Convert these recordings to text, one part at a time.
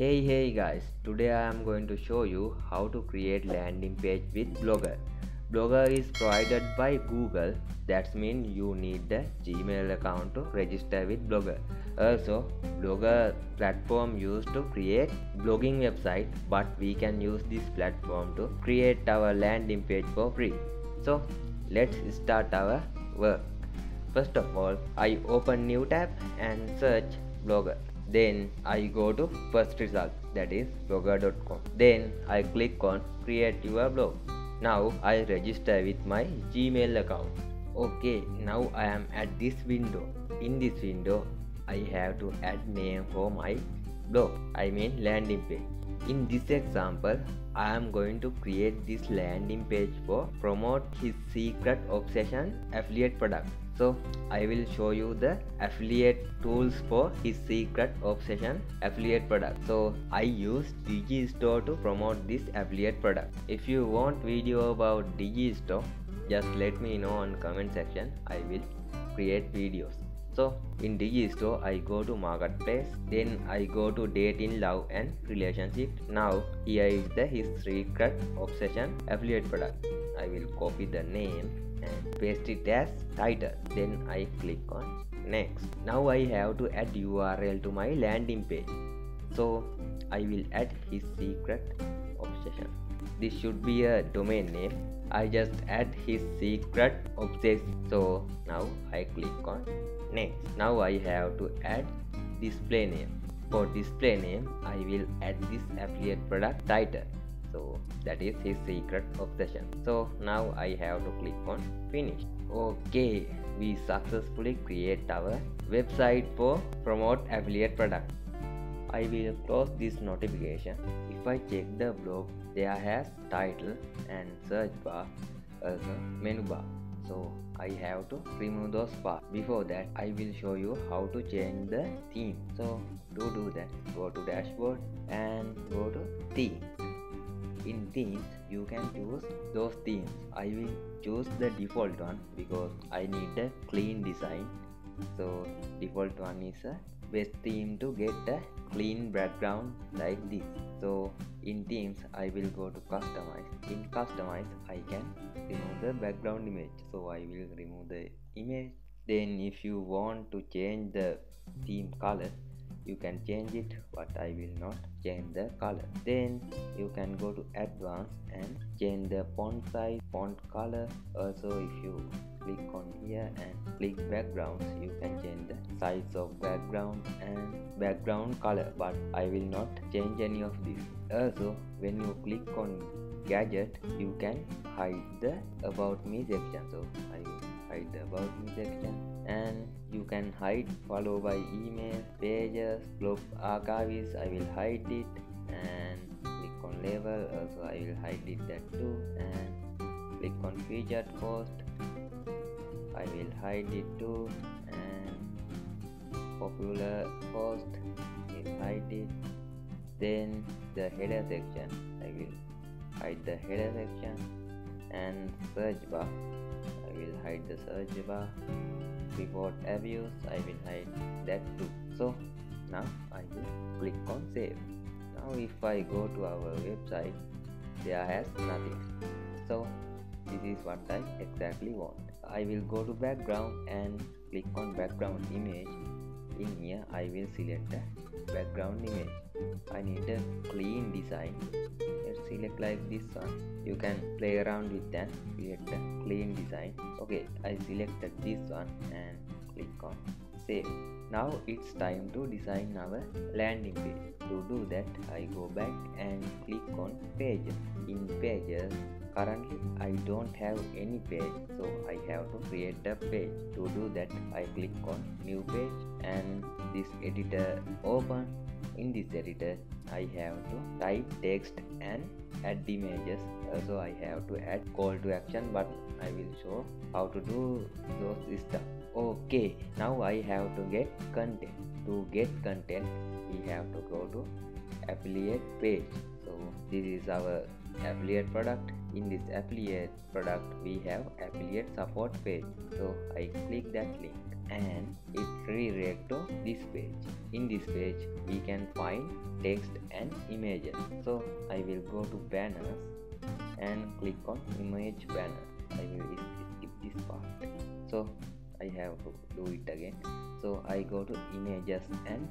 Hey hey guys, today I am going to show you how to create landing page with Blogger. Blogger is provided by Google, that means you need the Gmail account to register with Blogger. Also, Blogger platform used to create blogging website, but we can use this platform to create our landing page for free. So, let's start our work. First of all, I open new tab and search Blogger then I go to first result that is blogger.com then I click on create your blog. Now I register with my gmail account. Okay now I am at this window. In this window I have to add name for my blog I mean landing page. In this example I am going to create this landing page for promote his secret obsession affiliate product. So I will show you the affiliate tools for his secret obsession affiliate product. So I use Digistore to promote this affiliate product. If you want video about Digistore just let me know on comment section. I will create videos so in Digistore I go to marketplace then I go to date in love and relationship. Now here is the his secret obsession affiliate product. I will copy the name and paste it as title. Then I click on next. Now I have to add URL to my landing page. So I will add his secret obsession. This should be a domain name I just add his secret obsession so now I click on next. Now I have to add display name. For display name I will add this affiliate product title. So that is his secret obsession. So now I have to click on finish. Okay we successfully create our website for promote affiliate product I will close this notification. If I check the blog there has title and search bar as a menu bar. So I have to remove those parts. Before that I will show you how to change the theme. So to do that. Go to dashboard and go to theme in themes you can choose those themes. I will choose the default one because i need a clean design. So default one is a best theme to get a clean background like this. So in themes i will go to customize. In customize i can remove the background image. So i will remove the image. Then if you want to change the theme color you can change it but I will not change the color. Then you can go to advanced and change the font size font color. Also if you click on here and click backgrounds you can change the size of background and background color but I will not change any of this. Also when you click on gadget you can hide the about me section. So I will hide the about me section and you can hide follow by email pages blog archives. I will hide it and click on label. Also i will hide it that too. And click on featured post. I will hide it too. And popular post will hide it. Then the header section i will hide the header section. And search bar i will hide the search bar report abuse I will hide that too. So now I will click on save. Now if I go to our website there has nothing. So this is what I exactly want. I will go to background and click on background image in here I will select the background image. I need a clean design. Let's select like this one. You can play around with that. Create a clean design. Okay I selected this one and click on save. Now it's time to design our landing page. To do that I go back and click on pages. In pages currently I don't have any page so I have to create a page. To do that I click on new page and this editor open. In this editor I have to type text and add the images. Uh, also I have to add call to action but I will show how to do those stuff. Okay now I have to get content. To get content we have to go to affiliate page. So this is our affiliate product. In this affiliate product we have affiliate support page. So I click that link and it redirect to this page. In this page we can find text and images. So i will go to banners and click on image banner. I will skip this part. So i have to do it again. So i go to images and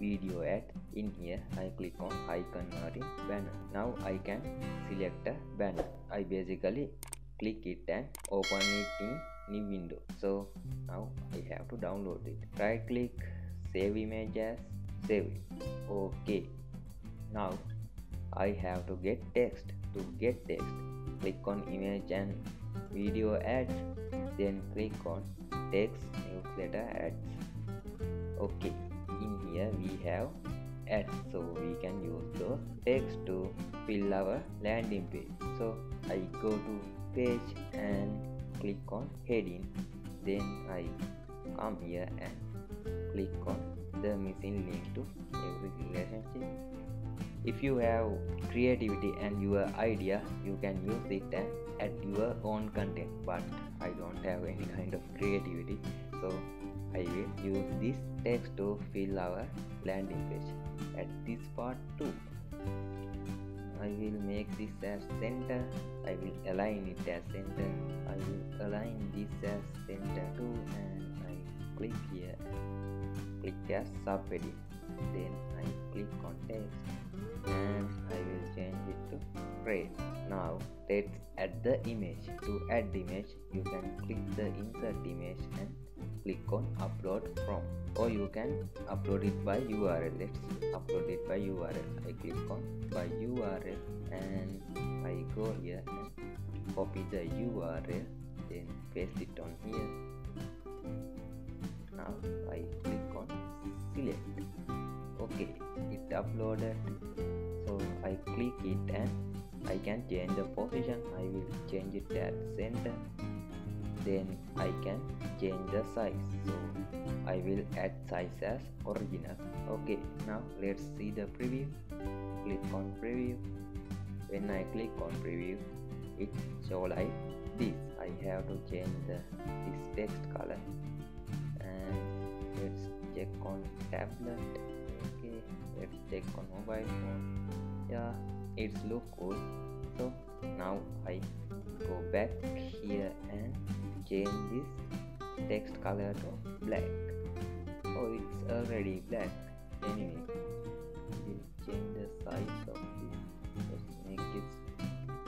video ad in here. I click on icon converting banner. Now i can select a banner. I basically click it and open it in new window. So now i have to download it. Right click save image as save it. Okay now i have to get text. To get text click on image and video ads. Then click on text newsletter ads. Okay in here we have ads so we can use the text to fill our landing page. So i go to page and click on heading. Then I come here and click on the missing link to every relationship. If you have creativity and your idea you can use it and add your own content but I don't have any kind of creativity. So I will use this text to fill our landing page. At this part too I will make this as center. I will align it as center. I will align this as center too and I click here. Click as subheading. Then I click on text and I will change it to red now let's add the image. To add the image you can click the insert image and click on upload from or you can upload it by url let's upload it by url i click on by url and i go here and copy the url then paste it on here. Now i click on select. Okay it uploaded. So i click it and i can change the position. I will change it at center then I can change the size. So I will add size as original. Okay now let's see the preview. Click on preview. When I click on preview it show like this. I have to change the this text color. And let's check on tablet. Okay let's check on mobile phone. Yeah it's look cool so now I go back here and change this text color to black. Oh it's already black. Anyway we'll change the size of this. Let's make it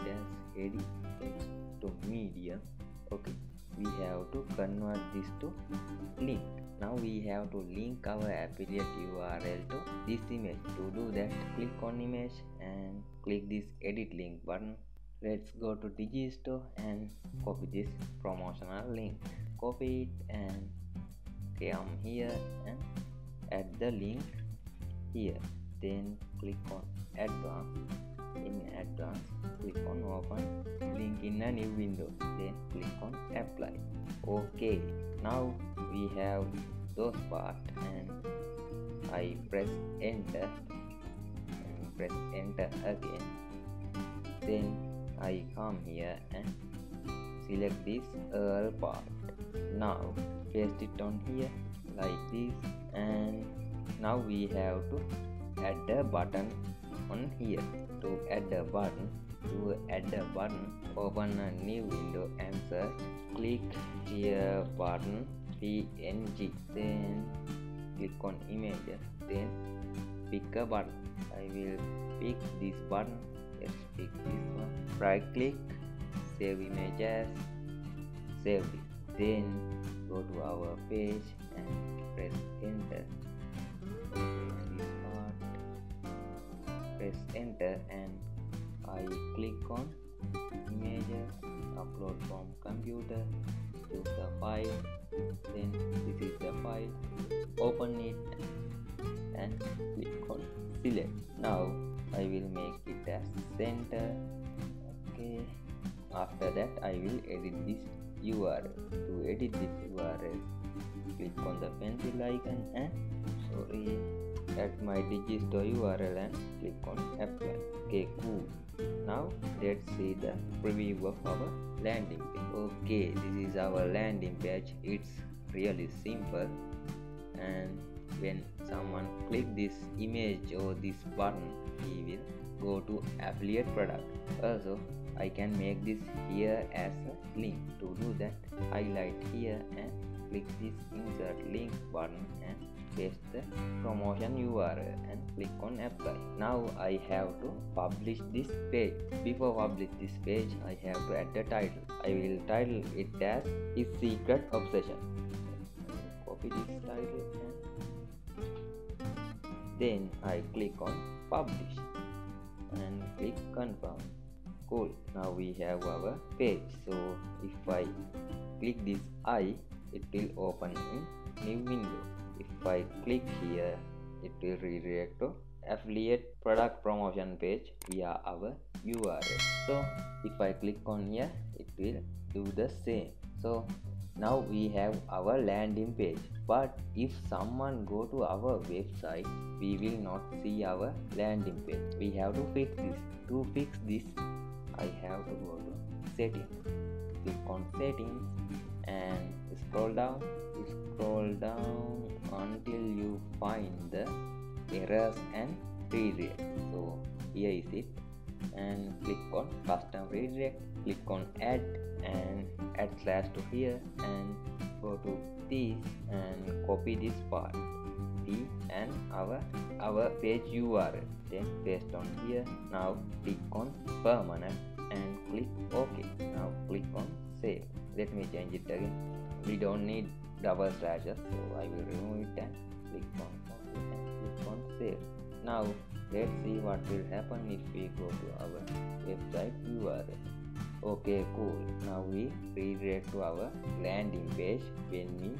dash heavy text to medium. Okay we have to convert this to link. Now we have to link our affiliate url to this image. To do that click on image and click this edit link button let's go to digistore and copy this promotional link. Copy it and come here and add the link here. Then click on advanced. In advanced click on open. Link in a new window. Then click on apply. Okay now we have those part and I press enter and press enter again. Then I come here and select this URL part. Now paste it on here like this and now we have to add a button on here. To add a button to add a button open a new window and search click here button png then click on image then pick a button. I will pick this button let's pick this one. Right click save images save it. Then go to our page and press enter. Press enter and I click on images upload from computer choose the file. Then this is the file. Open it and click on select. Now I will make it as center. Okay. After that I will edit this URL to edit this URL click on the pencil icon and sorry at my digistore URL and click on apply. Okay cool. Now let's see the preview of our landing page. Okay this is our landing page. It's really simple. And when someone click this image or this button he will go to affiliate product. Also I can make this here as a link. To do that highlight here and click this insert link button and paste the promotion URL and click on apply. Now I have to publish this page. Before publish this page I have to add the title. I will title it as his secret obsession. Copy this title then I click on publish and click confirm. Cool. Now we have our page. So if I click this I it will open in new window. If I click here it will redirect to affiliate product promotion page via our URL so if I click on here it will do the same. So now we have our landing page. But if someone go to our website we will not see our landing page. We have to fix this. To fix this i have to go to settings. Click on settings and scroll down. Scroll down until you find the errors and redirect so here is it and click on custom redirect click on add and add slash to here and go to this and copy this part. P and our our page url then paste on here. Now click on permanent and click ok. Now click on save. Let me change it again. We don't need double slashes so i will remove it and click on and click on save. Now let's see what will happen if we go to our website url okay cool. Now we redirect to our landing page when we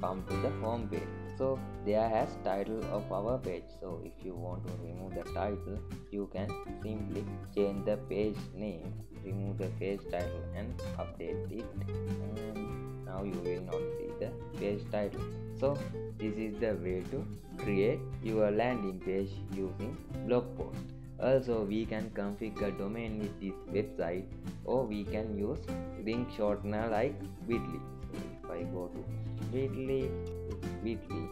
come to the home page. So there has title of our page. So if you want to remove the title you can simply change the page name remove the page title and update it. And now you will not see the page title. So this is the way to create your landing page using blog post. Also we can configure domain with this website or we can use link shortener like bitly. So if i go to bitly bitly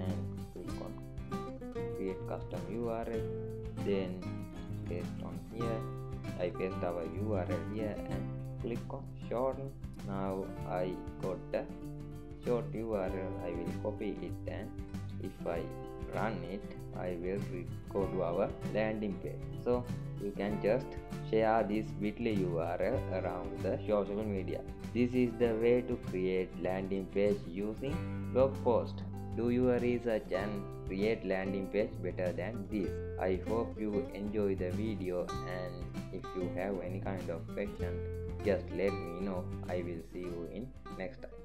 and click on create custom url then paste on here. I paste our url here and click on shorten now i got the short url i will copy it and if i run it I will go to our landing page. So you can just share this bit.ly URL around the social media. This is the way to create landing page using blog post. Do your research and create landing page better than this. I hope you enjoy the video and if you have any kind of question just let me know. I will see you in next time